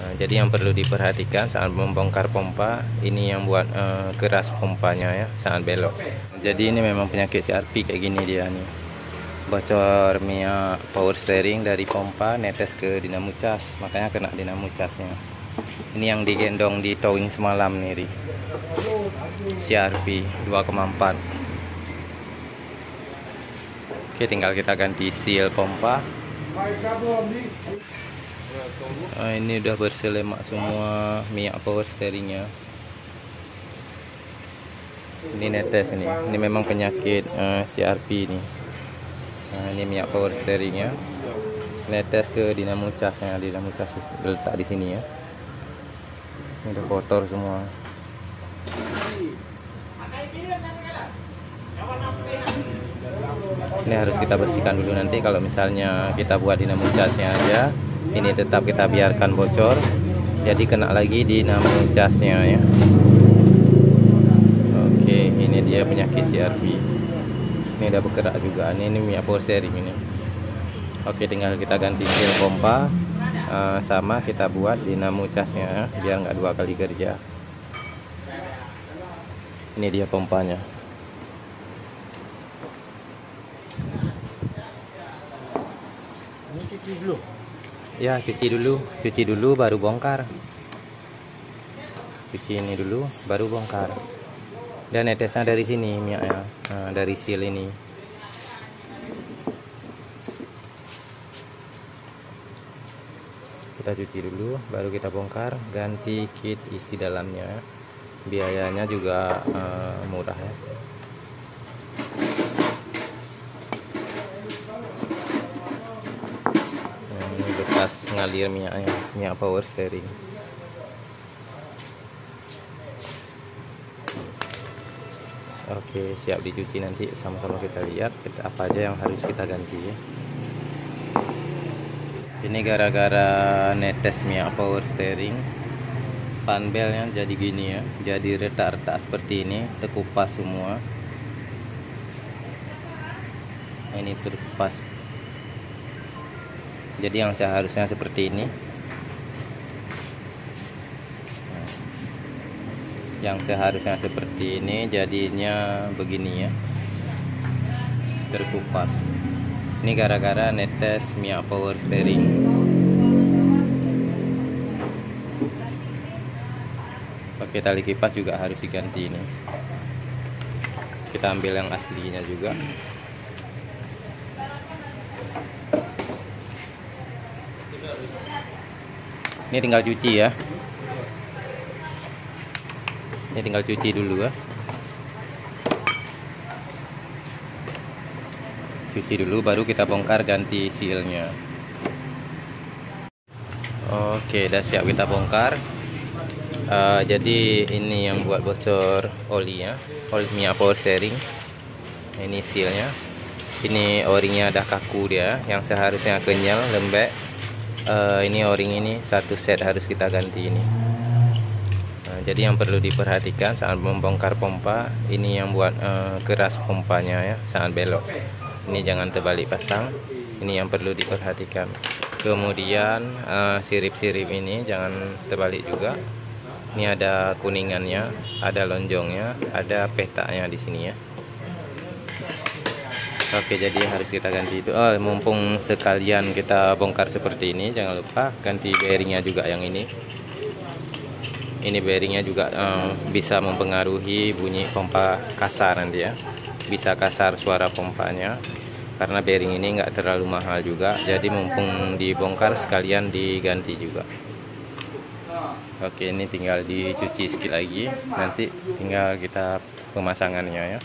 Nah, jadi yang perlu diperhatikan saat membongkar pompa ini yang buat uh, keras pompanya ya saat belok. Jadi ini memang penyakit CRP kayak gini dia nih. Bocor minyak power steering dari pompa netes ke dinamo cas, makanya kena dinamo casnya. Ini yang digendong di towing semalam nih, Ri. CRP 2,4. Oke, tinggal kita ganti seal pompa. Nah, ini udah bersih lemak semua minyak power steeringnya. Ini netes ini. Ini memang penyakit uh, eh, CRP ini. Nah, ini minyak power steeringnya. Netes ke dinamo casnya. Dinamo cas letak di sini ya. Ini udah kotor semua. Ini harus kita bersihkan dulu nanti kalau misalnya kita buat dinamo casnya aja ini tetap kita biarkan bocor. Jadi kena lagi di nama casnya ya. Oke ini dia penyakit CRP ini udah bergerak juga. Ini, ini minyak power ini. Oke tinggal kita ganti seal pompa uh, sama kita buat dinamo casnya ya, biar nggak dua kali kerja. Ini dia pompanya. ini cuci dulu ya cuci dulu. Cuci dulu baru bongkar. Cuci ini dulu baru bongkar. Dan netesnya dari sini minyaknya nah, dari seal ini. Kita cuci dulu baru kita bongkar. Ganti kit isi dalamnya. Biayanya juga uh, murah ya ngalir minyaknya minyak power steering. Oke siap dicuci nanti sama-sama kita lihat apa aja yang harus kita ganti ya. Ini gara-gara netes minyak power steering panbelnya jadi gini ya. Jadi retak-retak seperti ini terkupas semua. Ini terkupas jadi yang seharusnya seperti ini. Yang seharusnya seperti ini jadinya begini ya. Terkupas. Ini gara-gara netes minyak power steering. Oke tali kipas juga harus diganti ini. Kita ambil yang aslinya juga ini tinggal cuci ya. Ini tinggal cuci dulu ya. Cuci dulu baru kita bongkar ganti sealnya. Oke udah siap kita bongkar. Uh, jadi ini yang buat bocor oli ya. Oli minyak power steering ini sealnya. Ini o-ringnya ada kaku dia yang seharusnya kenyal lembek uh, ini o-ring ini satu set harus kita ganti ini. Nah, jadi yang perlu diperhatikan saat membongkar pompa ini yang buat uh, keras pompanya ya saat belok. Ini jangan terbalik pasang ini yang perlu diperhatikan. Kemudian sirip-sirip uh, ini jangan terbalik juga. Ini ada kuningannya ada lonjongnya ada petanya di sini ya Oke jadi harus kita ganti itu oh, mumpung sekalian kita bongkar seperti ini jangan lupa ganti bearingnya juga yang ini. Ini bearingnya juga uh, bisa mempengaruhi bunyi pompa kasar nanti ya. Bisa kasar suara pompanya karena bearing ini enggak terlalu mahal juga. Jadi mumpung dibongkar sekalian diganti juga. Oke ini tinggal dicuci sedikit lagi. Nanti tinggal kita pemasangannya ya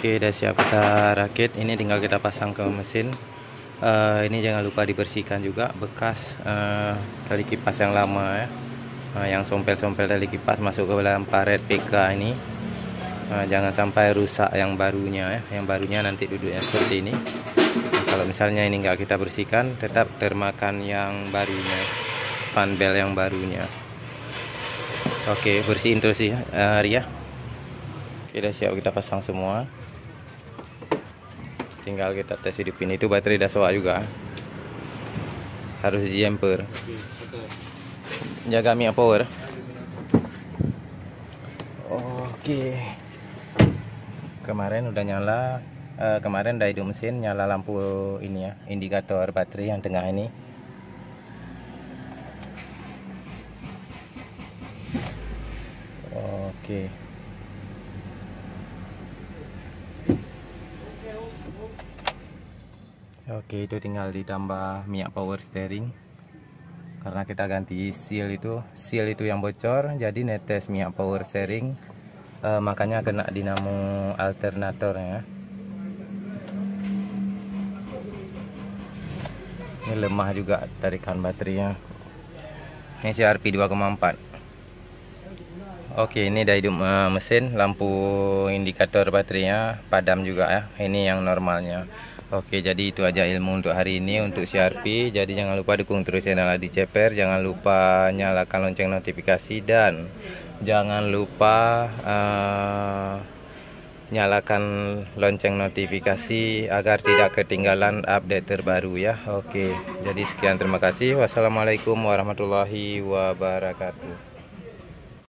Oke udah siap kita rakit. Ini tinggal kita pasang ke mesin. Uh, ini jangan lupa dibersihkan juga bekas uh, tali kipas yang lama ya. Uh, yang sompel-sompel tali kipas masuk ke dalam paret PK ini. Uh, jangan sampai rusak yang barunya ya. Yang barunya nanti duduknya seperti ini. Nah, kalau misalnya ini enggak kita bersihkan tetap termakan yang barunya fan bell yang barunya. Oke bersihin terus ya uh, Ria. Oke udah siap kita pasang semua. Tinggal kita tes hidupin itu baterai udah soal juga. Harus jumper jaga minyak power. Oke. Kemarin udah nyala uh, kemarin udah hidup mesin nyala lampu ini ya indikator baterai yang tengah ini oke. Oke itu tinggal ditambah minyak power steering. Karena kita ganti seal itu seal itu yang bocor jadi netes minyak power steering. Uh, makanya kena dinamo alternator ya. Ini lemah juga tarikan baterainya. Ini CRP 2,4 Oke ini dari hidup mesin lampu indikator baterainya padam juga ya. Ini yang normalnya. Oke jadi itu aja ilmu untuk hari ini untuk CRP jadi jangan lupa dukung terus channel Adi Ceper. Jangan lupa nyalakan lonceng notifikasi dan jangan lupa uh, nyalakan lonceng notifikasi agar tidak ketinggalan update terbaru ya. Oke jadi sekian terima kasih. Wassalamualaikum warahmatullahi wabarakatuh